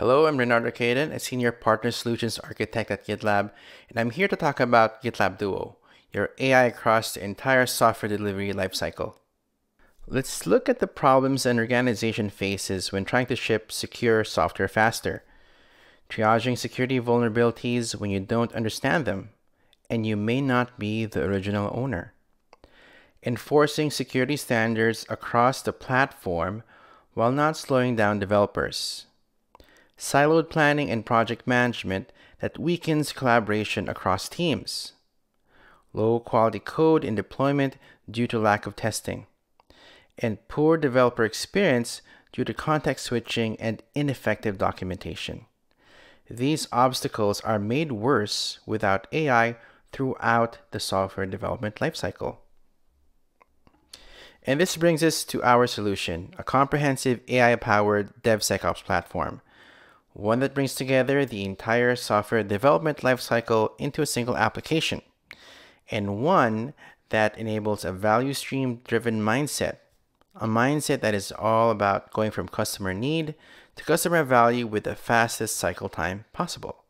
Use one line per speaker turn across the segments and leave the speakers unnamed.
Hello, I'm Regnard Raquedan, a Senior Partner Solutions Architect at GitLab, and I'm here to talk about GitLab Duo, your AI across the entire software delivery lifecycle. Let's look at the problems an organization faces when trying to ship secure software faster. Triaging security vulnerabilities when you don't understand them, and you may not be the original owner. Enforcing security standards across the platform while not slowing down developers siloed planning and project management that weakens collaboration across teams, low quality code in deployment due to lack of testing, and poor developer experience due to context switching and ineffective documentation. These obstacles are made worse without AI throughout the software development lifecycle. And this brings us to our solution, a comprehensive AI-powered DevSecOps platform one that brings together the entire software development lifecycle into a single application, and one that enables a value stream driven mindset, a mindset that is all about going from customer need to customer value with the fastest cycle time possible.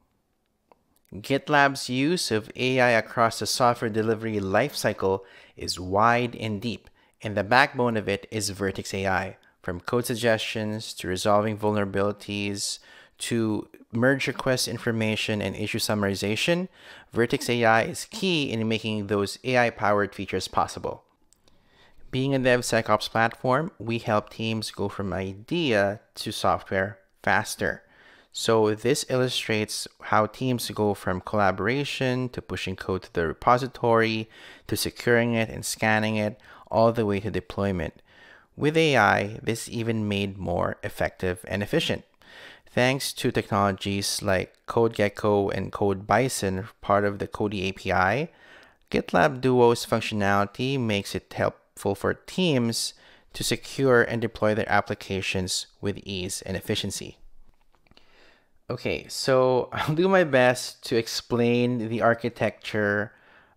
GitLab's use of AI across the software delivery lifecycle is wide and deep, and the backbone of it is Vertex AI, from code suggestions to resolving vulnerabilities to merge request information and issue summarization, Vertex AI is key in making those AI-powered features possible. Being a DevSecOps platform, we help teams go from idea to software faster. So this illustrates how teams go from collaboration to pushing code to the repository to securing it and scanning it all the way to deployment. With AI, this even made more effective and efficient. Thanks to technologies like CodeGecko and CodeBison, part of the Codey API, GitLab Duo's functionality makes it helpful for teams to secure and deploy their applications with ease and efficiency. Okay, so I'll do my best to explain the architecture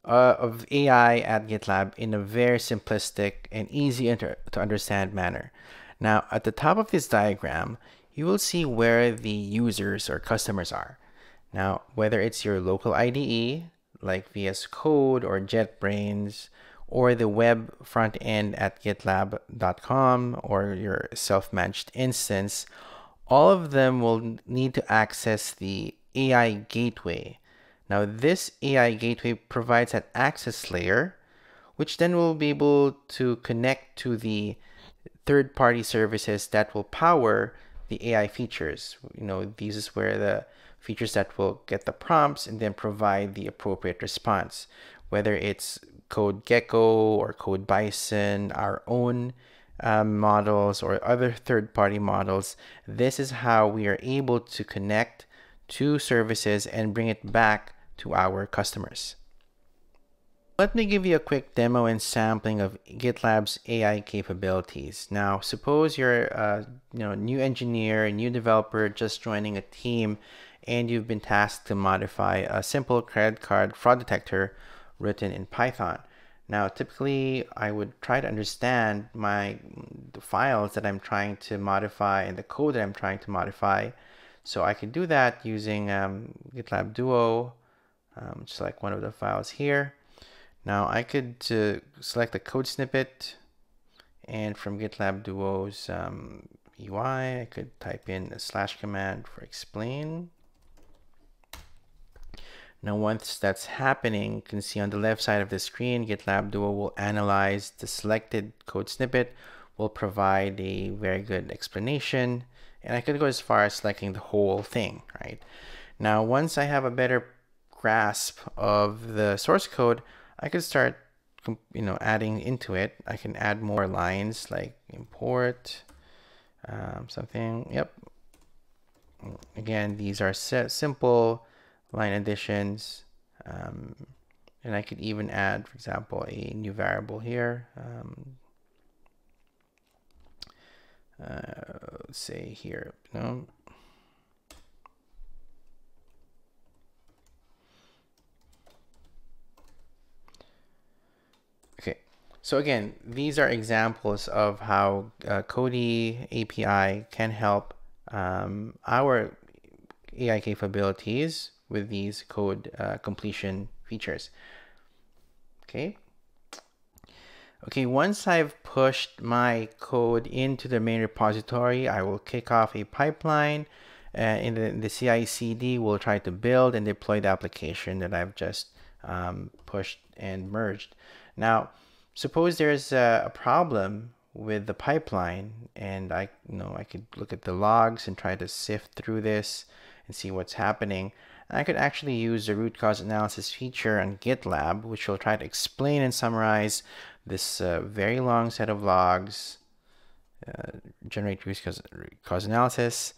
uh, of AI at GitLab in a very simplistic and easy to understand manner. Now, at the top of this diagram, you will see where the users or customers are. Now, whether it's your local IDE, like VS Code or JetBrains, or the web front end at gitlab.com or your self-managed instance, all of them will need to access the AI gateway. Now, this AI gateway provides an access layer, which then will be able to connect to the third-party services that will power the AI features. You know, these is where the features that will get the prompts and then provide the appropriate response, whether it's Code Gecko or Code Bison, our own um, models or other third-party models. This is how we are able to connect to services and bring it back to our customers. Let me give you a quick demo and sampling of GitLab's AI capabilities. Now, suppose you're a you know, new engineer, a new developer just joining a team, and you've been tasked to modify a simple credit card fraud detector written in Python. Now, typically, I would try to understand my files that I'm trying to modify and the code that I'm trying to modify. So I can do that using um, GitLab Duo, um, just like one of the files here. Now I could uh, select the code snippet and from GitLab Duo's um, UI, I could type in a slash command for explain. Now once that's happening, you can see on the left side of the screen, GitLab Duo will analyze the selected code snippet, will provide a very good explanation, and I could go as far as selecting the whole thing, right? Now once I have a better grasp of the source code, I could start, you know, adding into it. I can add more lines like import um, something. Yep. Again, these are simple line additions. Um, and I could even add, for example, a new variable here. Um, uh, say here, know, So again, these are examples of how uh, Codey API can help um, our AI capabilities with these code uh, completion features. Okay. Okay, once I've pushed my code into the main repository, I will kick off a pipeline. Uh, in the, in the CI/CD, we'll try to build and deploy the application that I've just um, pushed and merged. Now, suppose there's a, a problem with the pipeline, and I, you know, I could look at the logs and try to sift through this and see what's happening. I could actually use the root cause analysis feature on GitLab, which will try to explain and summarize this uh, very long set of logs, uh, generate root cause, cause analysis,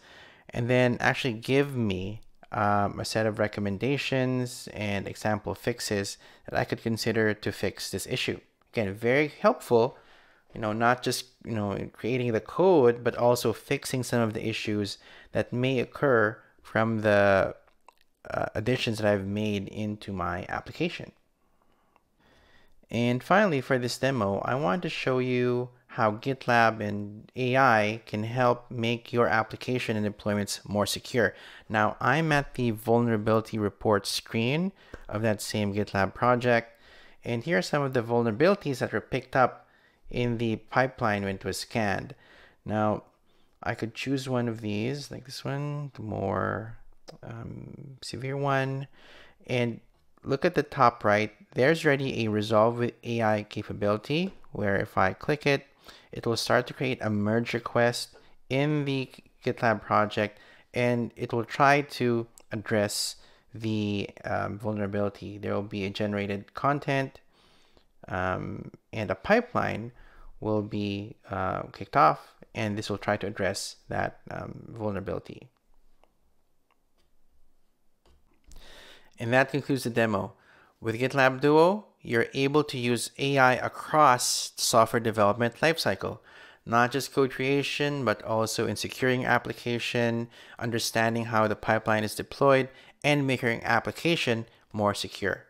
and then actually give me um, a set of recommendations and example fixes that I could consider to fix this issue. Again, very helpful, you know, not just, you know, creating the code, but also fixing some of the issues that may occur from the uh, additions that I've made into my application. And finally, for this demo, I want to show you how GitLab and AI can help make your application and deployments more secure. Now, I'm at the vulnerability report screen of that same GitLab project, and here are some of the vulnerabilities that were picked up in the pipeline when it was scanned. Now, I could choose one of these, like this one, the more um, severe one, and look at the top right. There's already a resolve with AI capability where if I click it, it will start to create a merge request in the GitLab project and it will try to address the um, vulnerability. There will be a generated content um, and a pipeline will be uh, kicked off and this will try to address that um, vulnerability. And that concludes the demo. With GitLab Duo, you're able to use AI across software development lifecycle, not just code creation, but also in securing application, understanding how the pipeline is deployed, and making application more secure.